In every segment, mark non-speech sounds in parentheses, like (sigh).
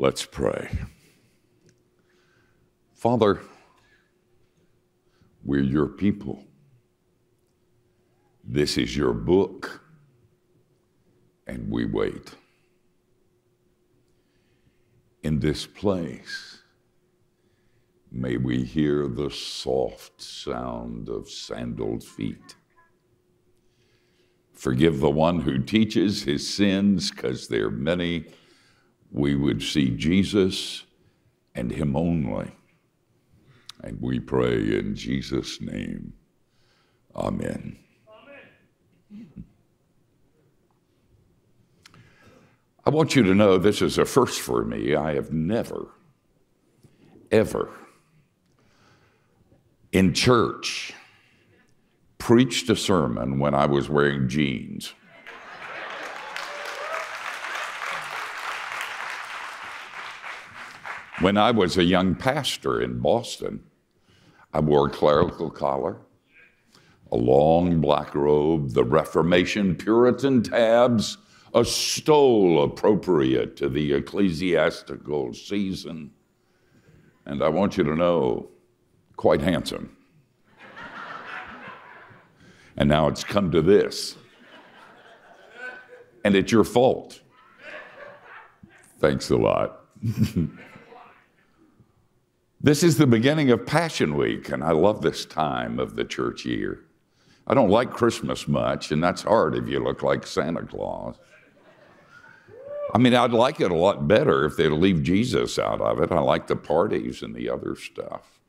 Let's pray. Father, we're your people. This is your book, and we wait. In this place, may we hear the soft sound of sandaled feet. Forgive the one who teaches his sins, because they're many. We would see Jesus and him only. And we pray in Jesus' name. Amen. Amen. I want you to know this is a first for me. I have never, ever in church preached a sermon when I was wearing jeans. When I was a young pastor in Boston, I wore a clerical collar, a long black robe, the Reformation Puritan tabs, a stole appropriate to the ecclesiastical season. And I want you to know, quite handsome. and now it's come to this. And it's your fault. Thanks a lot. (laughs) this is the beginning of Passion Week, and I love this time of the church year. I don't like Christmas much, and that's hard if you look like Santa Claus. I mean, I'd like it a lot better if they'd leave Jesus out of it. I like the parties and the other stuff.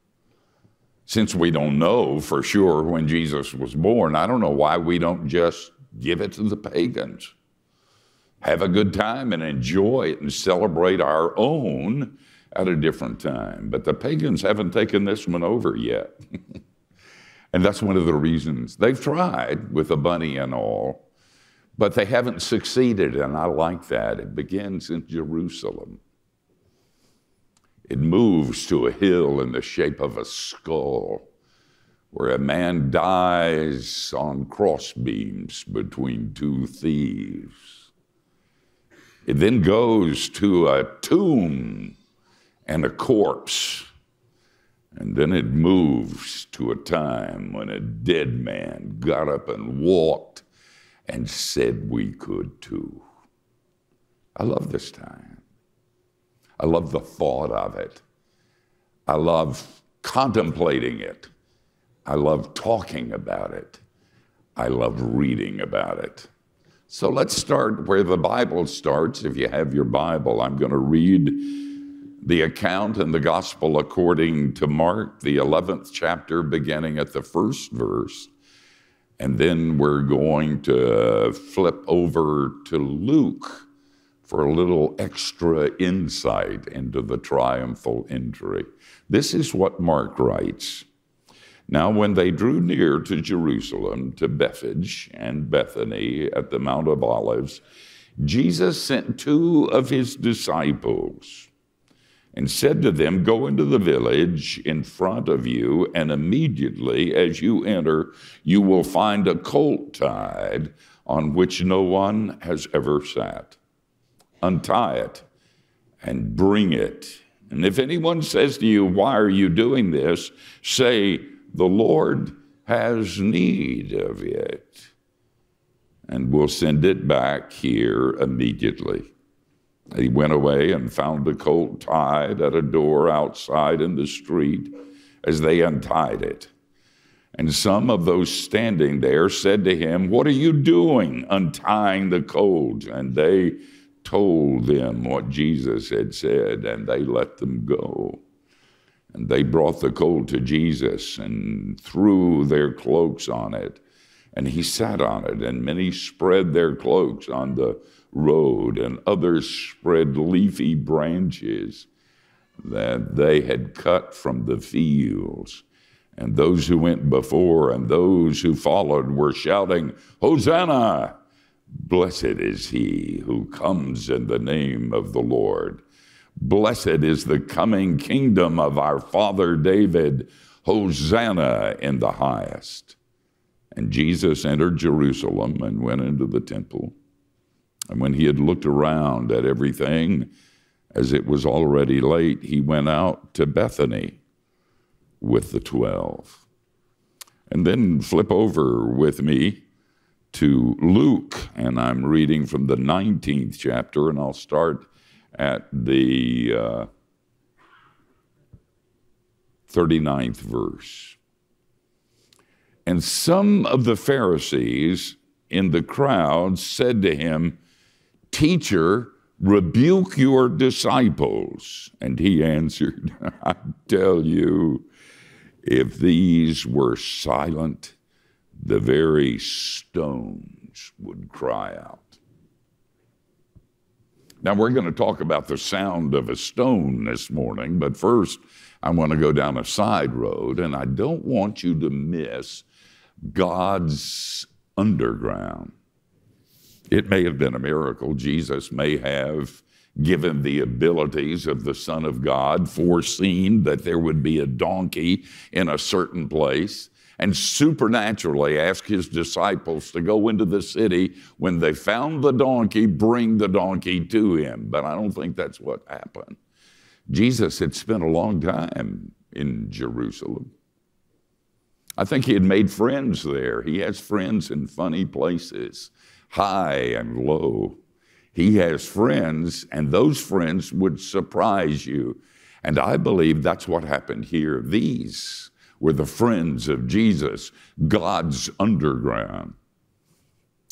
Since we don't know for sure when Jesus was born, I don't know why we don't just give it to the pagans. Have a good time and enjoy it and celebrate our own at a different time. But the pagans haven't taken this one over yet. (laughs) and that's one of the reasons they've tried with a bunny and all but they haven't succeeded, and I like that. It begins in Jerusalem. It moves to a hill in the shape of a skull where a man dies on crossbeams between two thieves. It then goes to a tomb and a corpse. And then it moves to a time when a dead man got up and walked and said we could too. I love this time. I love the thought of it. I love contemplating it. I love talking about it. I love reading about it. So let's start where the Bible starts. If you have your Bible, I'm going to read the account in the Gospel according to Mark, the 11th chapter, beginning at the first verse. And then we're going to flip over to Luke for a little extra insight into the triumphal entry. This is what Mark writes. Now, when they drew near to Jerusalem, to Bethphage and Bethany at the Mount of Olives, Jesus sent two of his disciples and said to them, Go into the village in front of you, and immediately as you enter, you will find a colt tied on which no one has ever sat. Untie it and bring it. And if anyone says to you, Why are you doing this? say, The Lord has need of it. And we'll send it back here immediately. He went away and found the colt tied at a door outside in the street as they untied it. And some of those standing there said to him, What are you doing untying the colt? And they told them what Jesus had said, and they let them go. And they brought the colt to Jesus and threw their cloaks on it. And he sat on it, and many spread their cloaks on the road, and others spread leafy branches that they had cut from the fields. And those who went before and those who followed were shouting, Hosanna! Blessed is he who comes in the name of the Lord. Blessed is the coming kingdom of our father David. Hosanna in the highest. And Jesus entered Jerusalem and went into the temple. And when he had looked around at everything As it was already late, he went out to Bethany with the twelve. And then flip over with me to Luke, and I'm reading from the 19th chapter, and I'll start at the uh, 39th verse. And some of the Pharisees in the crowd said to him, Teacher, rebuke your disciples. And he answered, (laughs) I tell you, if these were silent, the very stones would cry out. Now, we're going to talk about the sound of a stone this morning, but first, I want to go down a side road, and I don't want you to miss God's underground. It may have been a miracle. Jesus may have given the abilities of the Son of God, foreseen that there would be a donkey in a certain place, and supernaturally asked his disciples to go into the city. When they found the donkey, bring the donkey to him. But I don't think that's what happened. Jesus had spent a long time in Jerusalem. I think he had made friends there. He has friends in funny places, high and low. He has friends, and those friends would surprise you. And I believe that's what happened here. These were the friends of Jesus, God's underground.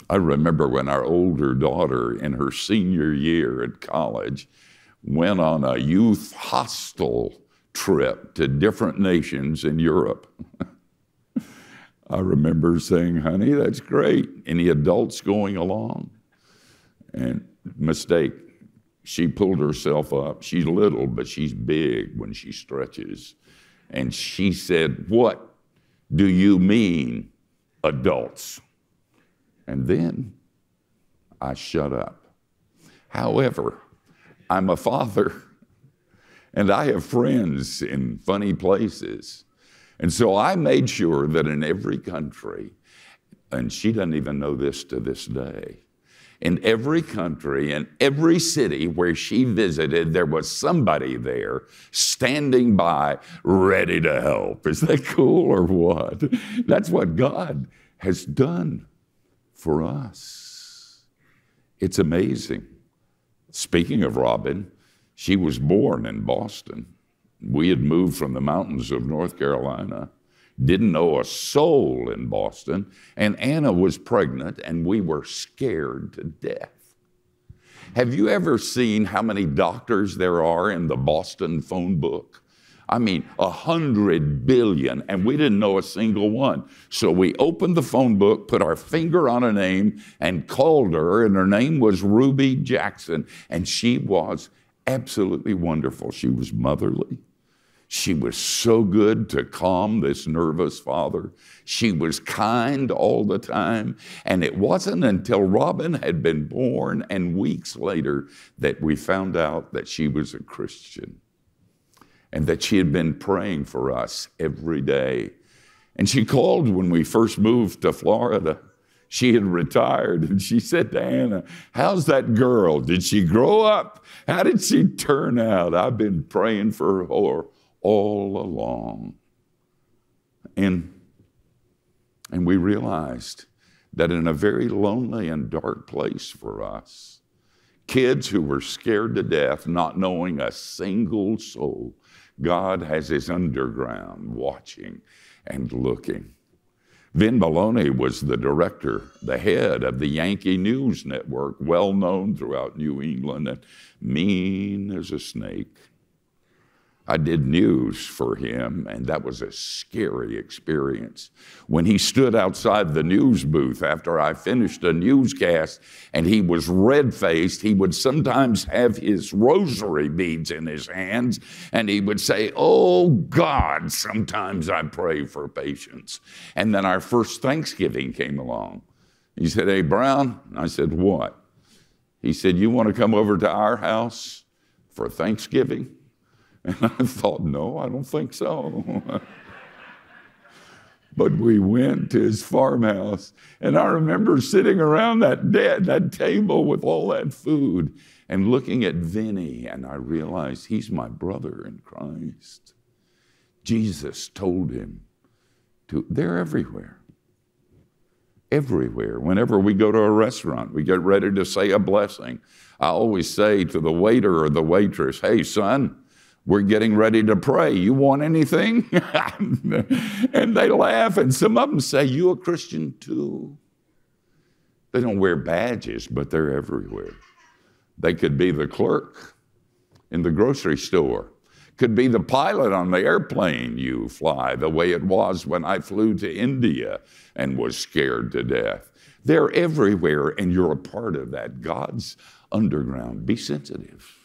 I remember when our older daughter, in her senior year at college, went on a youth hostel trip to different nations in Europe. (laughs) I remember saying, honey, that's great. Any adults going along? And mistake, she pulled herself up. She's little, but she's big when she stretches. And she said, What do you mean, adults? And then I shut up. However, I'm a father and I have friends in funny places. And so I made sure that in every country, and she doesn't even know this to this day, in every country, in every city where she visited, there was somebody there standing by, ready to help. Is that cool or what? That's what God has done for us. It's amazing. Speaking of Robin, she was born in Boston. We had moved from the mountains of North Carolina, didn't know a soul in Boston, and Anna was pregnant, and we were scared to death. Have you ever seen how many doctors there are in the Boston phone book? I mean, a hundred billion, and we didn't know a single one. So we opened the phone book, put our finger on a name, and called her, and her name was Ruby Jackson, and she was absolutely wonderful. She was motherly. She was so good to calm this nervous father. She was kind all the time. And it wasn't until Robin had been born and weeks later that we found out that she was a Christian and that she had been praying for us every day. And she called when we first moved to Florida. She had retired and she said to Anna, How's that girl? Did she grow up? How did she turn out? I've been praying for her all along. And, and we realized that in a very lonely and dark place for us, kids who were scared to death, not knowing a single soul, God has his underground watching and looking. Vin Maloney was the director, the head of the Yankee News Network, well known throughout New England and mean as a snake. I did news for him, and that was a scary experience. When he stood outside the news booth after I finished a newscast and he was red faced, he would sometimes have his rosary beads in his hands and he would say, Oh God, sometimes I pray for patience. And then our first Thanksgiving came along. He said, Hey, Brown. I said, What? He said, You want to come over to our house for Thanksgiving? And I thought, no, I don't think so. but we went to his farmhouse, and I remember sitting around that dead, that table with all that food. and looking at Vinny, and I realized he's my brother in Christ. Jesus told him to, they're everywhere. Everywhere. Whenever we go to a restaurant, we get ready to say a blessing. I always say to the waiter or the waitress, hey, son, we're getting ready to pray. You want anything? (laughs) and they laugh, and some of them say, You a Christian too? They don't wear badges, but they're everywhere. They could be the clerk in the grocery store, could be the pilot on the airplane you fly, the way it was when I flew to India and was scared to death. They're everywhere, and you're a part of that. God's underground. Be sensitive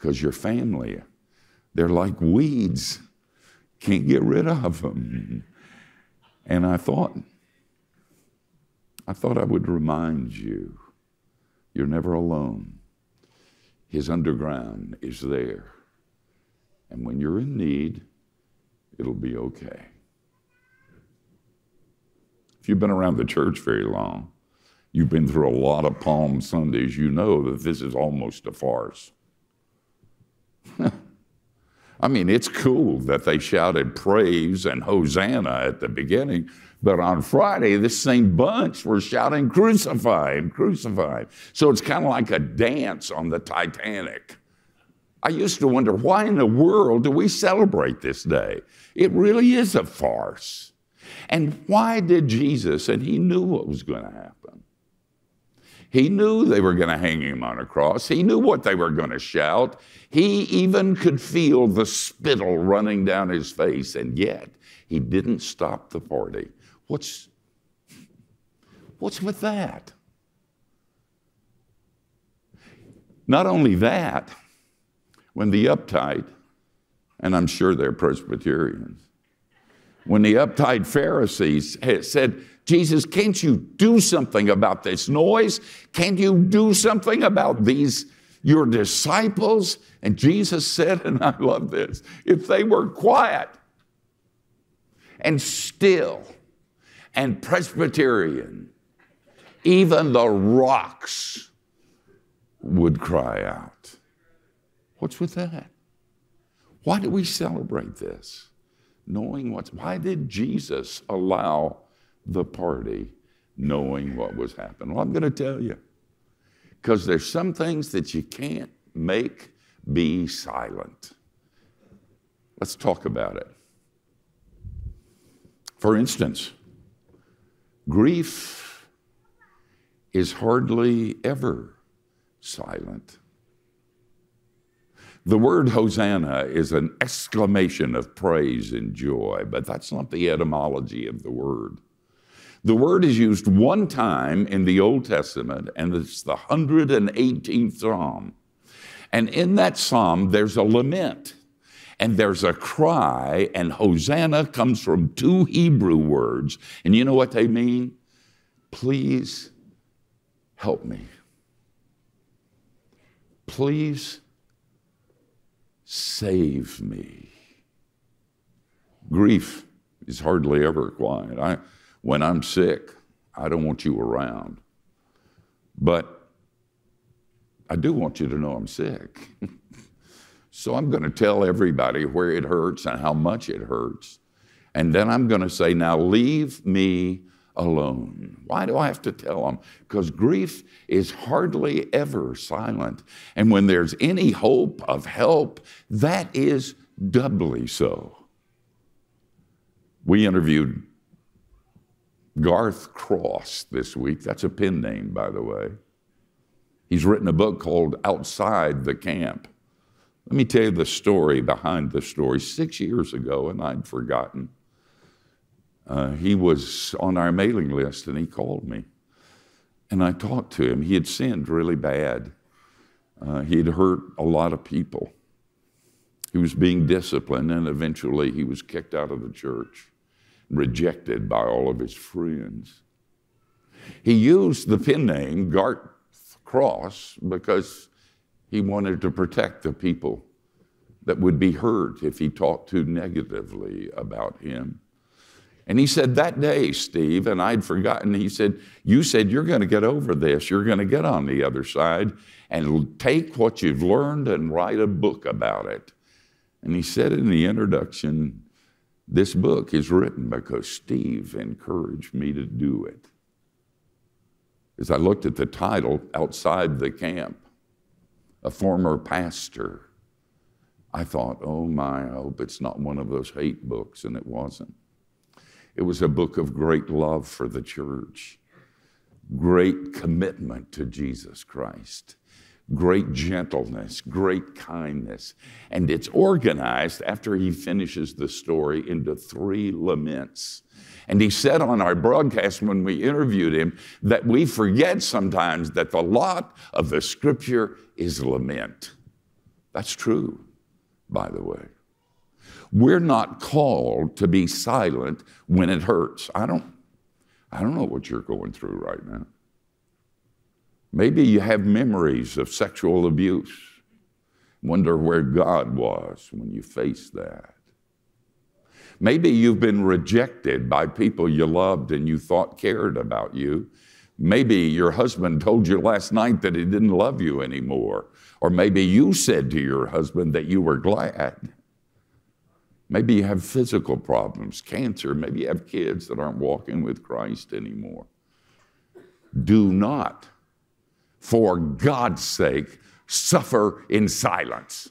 because your family, they're like weeds. Can't get rid of them. And I thought, I thought I would remind you you're never alone. His underground is there. And when you're in need, it'll be okay. If you've been around the church very long, you've been through a lot of Palm Sundays, you know that this is almost a farce. (laughs) I mean, it's cool that they shouted praise and Hosanna at the beginning, but on Friday, this same bunch were shouting crucify and crucify. So it's kind of like a dance on the Titanic. I used to wonder why in the world do we celebrate this day? It really is a farce. And why did Jesus, and he knew what was going to happen. He knew they were going to hang him on a cross. He knew what they were going to shout. He even could feel the spittle running down his face, and yet he didn't stop the party. What's, what's with that? Not only that, when the uptight, and I'm sure they're Presbyterians, when the uptight Pharisees said, Jesus, can't you do something about this noise? Can't you do something about these, your disciples? And Jesus said, and I love this, if they were quiet and still, and Presbyterian, even the rocks would cry out. What's with that? Why do we celebrate this? Knowing what's, why did Jesus allow the party knowing what was happening? Well, I'm going to tell you. Because there's some things that you can't make be silent. Let's talk about it. For instance, Grief is hardly ever silent. The word Hosanna is an exclamation of praise and joy, but that's not the etymology of the word. The word is used one time in the Old Testament, and it's the 118th Psalm. And in that psalm, there's a lament and there's a cry, and Hosanna comes from two Hebrew words. And you know what they mean? Please help me. Please save me. Grief is hardly ever quiet. I, when I'm sick, I don't want you around. But I do want you to know I'm sick. (laughs) So I'm going to tell everybody where it hurts and how much it hurts. And then I'm going to say, now leave me alone. Why do I have to tell them? Because grief is hardly ever silent. And when there's any hope of help, that is doubly so. We interviewed Garth Cross this week. That's a pen name, by the way. He's written a book called Outside the Camp. Let me tell you the story behind the story. Six years ago, and I'd forgotten, uh, he was on our mailing list and he called me. And I talked to him. He had sinned really bad, uh, he had hurt a lot of people. He was being disciplined, and eventually he was kicked out of the church, rejected by all of his friends. He used the pen name Garth Cross because he wanted to protect the people that would be hurt if he talked too negatively about him. And he said, That day, Steve, and I'd forgotten, he said, You said you're going to get over this. You're going to get on the other side and take what you've learned and write a book about it. And he said in the introduction, This book is written because Steve encouraged me to do it. As I looked at the title outside the camp, a former pastor, I thought, oh my, I hope it's not one of those hate books, and it wasn't. It was a book of great love for the church, great commitment to Jesus Christ, great gentleness, great kindness. And it's organized after he finishes the story into three laments. And he said on our broadcast when we interviewed him that we forget sometimes that the lot of the scripture is lament. That's true, by the way. We're not called to be silent when it hurts. I don't, I don't know what you're going through right now. Maybe you have memories of sexual abuse. Wonder where God was when you faced that. Maybe you've been rejected by people you loved and you thought cared about you. Maybe your husband told you last night that he didn't love you anymore. Or maybe you said to your husband that you were glad. Maybe you have physical problems, cancer. Maybe you have kids that aren't walking with Christ anymore. Do not, for God's sake, suffer in silence.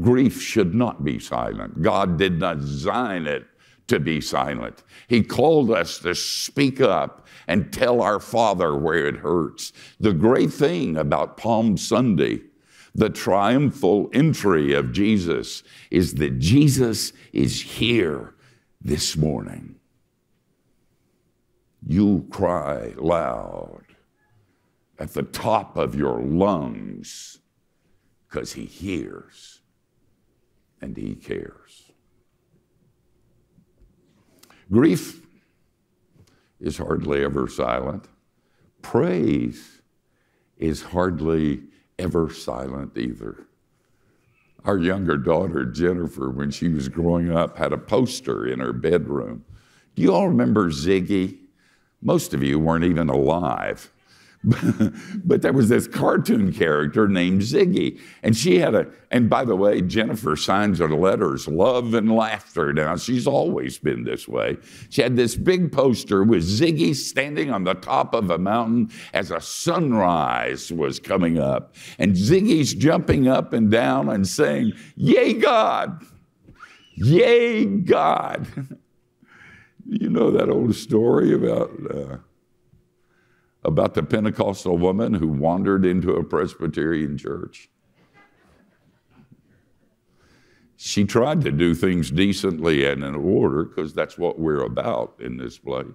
Grief should not be silent. God did not design it to be silent. He called us to speak up and tell our Father where it hurts. The great thing about Palm Sunday the triumphal entry of Jesus is that Jesus is here this morning. You cry loud at the top of your lungs because he hears and he cares. Grief is hardly ever silent. Praise is hardly ever silent either. Our younger daughter, Jennifer, when she was growing up, had a poster in her bedroom. Do you all remember Ziggy? Most of you weren't even alive. (laughs) but there was this cartoon character named Ziggy. And she had a, and by the way, Jennifer signs her letters love and laughter. Now, she's always been this way. She had this big poster with Ziggy standing on the top of a mountain as a sunrise was coming up. And Ziggy's jumping up and down and saying, Yay, God! Yay, God! (laughs) you know that old story about. Uh, about the Pentecostal woman who wandered into a Presbyterian church. She tried to do things decently and in order because that's what we're about in this place.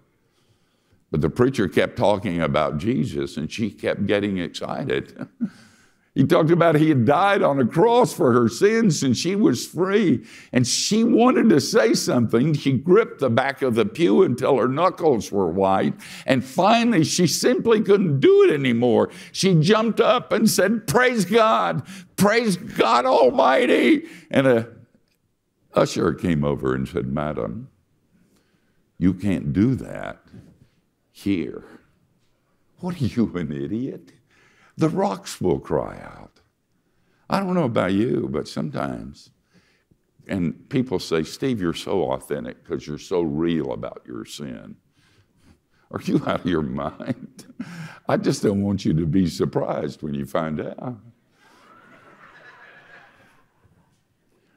But the preacher kept talking about Jesus and she kept getting excited. (laughs) He talked about he had died on a cross for her sins and she was free. And she wanted to say something. She gripped the back of the pew until her knuckles were white. And finally, she simply couldn't do it anymore. She jumped up and said, Praise God, praise God Almighty. And a usher came over and said, Madam, you can't do that here. What are you, an idiot? The rocks will cry out. I don't know about you, but sometimes, and people say, Steve, you're so authentic because you're so real about your sin. Are you out of your mind? I just don't want you to be surprised when you find out.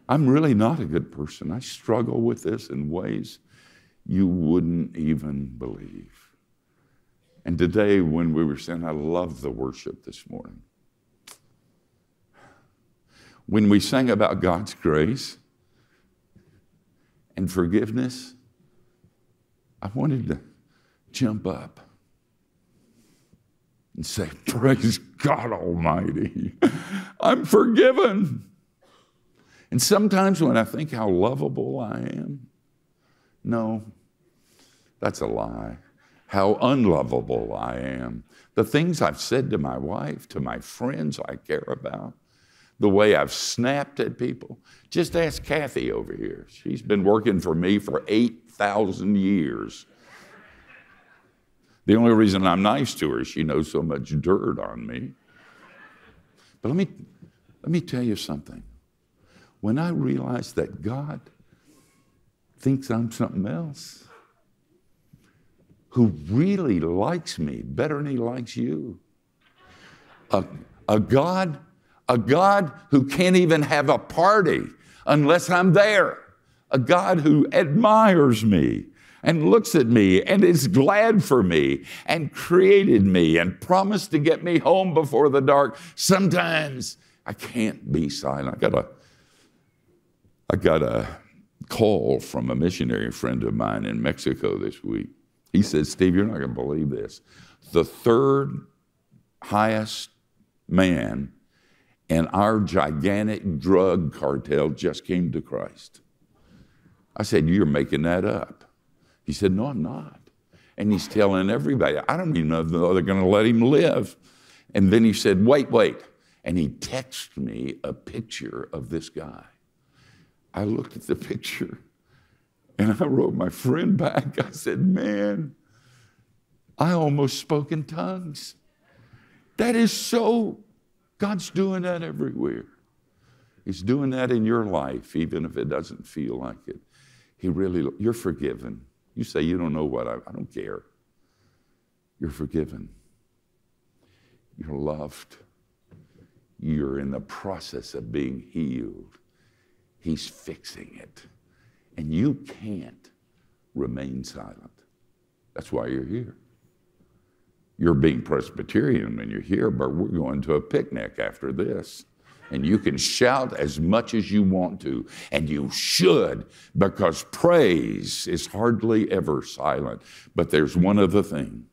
I'm really not a good person. I struggle with this in ways you wouldn't even believe. And today, when we were saying, I love the worship this morning. When we sang about God's grace and forgiveness, I wanted to jump up and say, Praise God Almighty, I'm forgiven. And sometimes when I think how lovable I am, no, that's a lie how unlovable I am. The things I've said to my wife, to my friends I care about, the way I've snapped at people. Just ask Kathy over here. She's been working for me for 8,000 years. The only reason I'm nice to her is she knows so much dirt on me. But let me, let me tell you something. When I realized that God thinks I'm something else, who really likes me better than he likes you, a, a God, a God who can't even have a party unless I'm there, a God who admires me and looks at me and is glad for me and created me and promised to get me home before the dark. Sometimes I can't be silent. I got a, I got a call from a missionary friend of mine in Mexico this week. He said, Steve, you're not going to believe this. The third highest man in our gigantic drug cartel just came to Christ. I said, You're making that up. He said, No, I'm not. And he's telling everybody, I don't even know if they're going to let him live. And then he said, Wait, wait. And he texted me a picture of this guy. I looked at the picture and I wrote my friend back. I said, Man, I almost spoke in tongues. That is so, God's doing that everywhere. He's doing that in your life, even if it doesn't feel like it. He really, you're forgiven. You say, You don't know what, I, I don't care. You're forgiven. You're loved. You're in the process of being healed. He's fixing it. And you can't remain silent. That's why you're here. You're being Presbyterian when you're here, but we're going to a picnic after this. And you can shout as much as you want to, and you should, because praise is hardly ever silent. But there's one other thing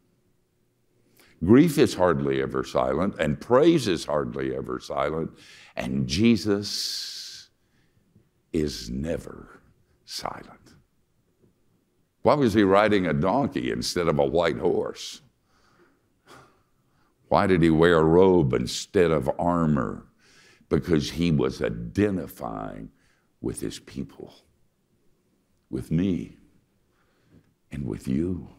grief is hardly ever silent, and praise is hardly ever silent, and Jesus is never silent. Why was he riding a donkey instead of a white horse? Why did he wear a robe instead of armor? Because he was identifying with his people, with me, and with you.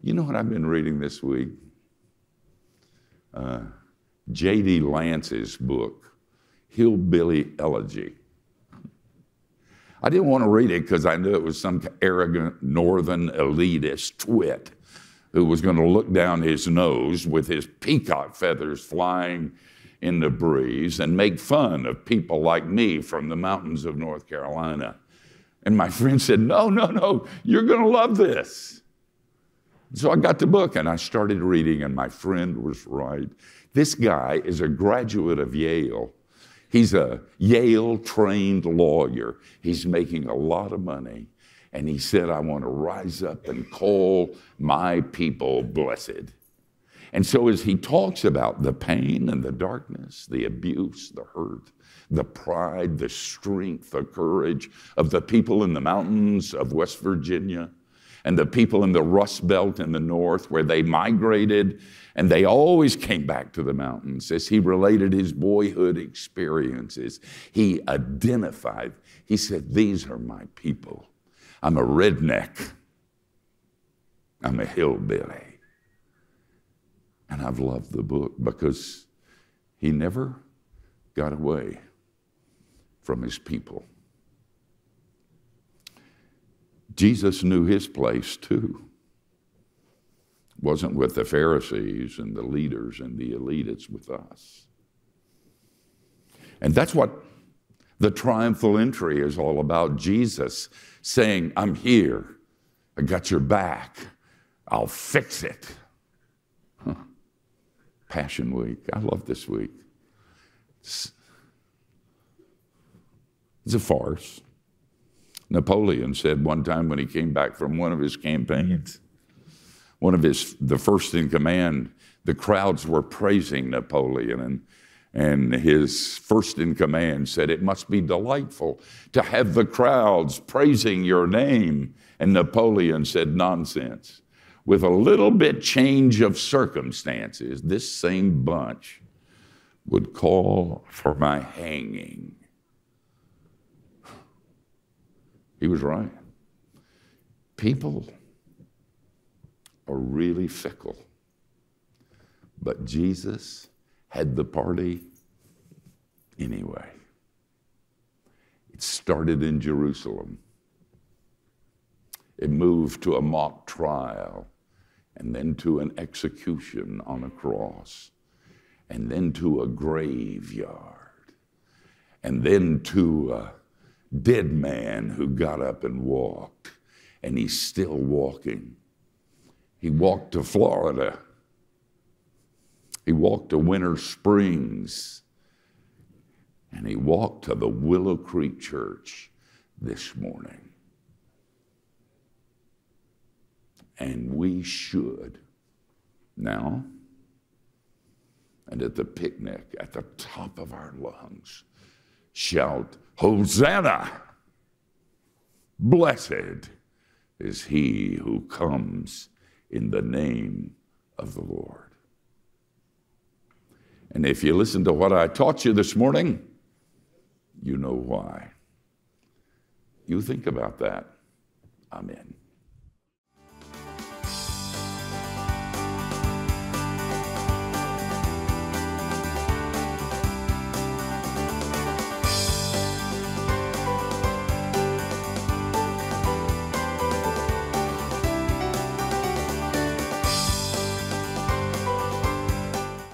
You know what I've been reading this week? Uh, J.D. Vance's book, Hillbilly Elegy. I didn't want to read it because I knew it was some arrogant northern elitist twit who was going to look down his nose with his peacock feathers flying in the breeze and make fun of people like me from the mountains of North Carolina. And my friend said, No, no, no, you're going to love this. So I got the book and I started reading, and my friend was right. This guy is a graduate of Yale. He's a Yale trained lawyer. He's making a lot of money. And he said, I want to rise up and call my people blessed. And so, as he talks about the pain and the darkness, the abuse, the hurt, the pride, the strength, the courage of the people in the mountains of West Virginia and the people in the Rust Belt in the north, where they migrated and they always came back to the mountains. As he related his boyhood experiences, he identified, he said, These are my people. I'm a redneck. I'm a hillbilly. And I've loved the book because he never got away from his people. Jesus knew his place too. Wasn't with the Pharisees and the leaders and the elite, it's with us. And that's what the triumphal entry is all about Jesus saying, I'm here, I got your back, I'll fix it. Huh. Passion Week. I love this week. It's, it's a farce. Napoleon said one time when he came back from one of his campaigns, one of his, the first in command, the crowds were praising Napoleon and and his first in command said, It must be delightful to have the crowds praising your name. And Napoleon said, Nonsense. With a little bit change of circumstances, this same bunch would call for my hanging. He was right. People are really fickle. But Jesus had the party anyway. It started in Jerusalem. It moved to a mock trial and then to an execution on a cross and then to a graveyard and then to a dead man who got up and walked and he's still walking. He walked to Florida. He walked to Winter Springs. And he walked to the Willow Creek Church this morning. And we should now, and at the picnic, at the top of our lungs, shout, Hosanna! Blessed is he who comes in the name of the Lord. And if you listen to what I taught you this morning, you know why. You think about that. Amen.